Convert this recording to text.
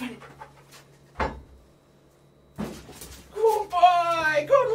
Good boy! Good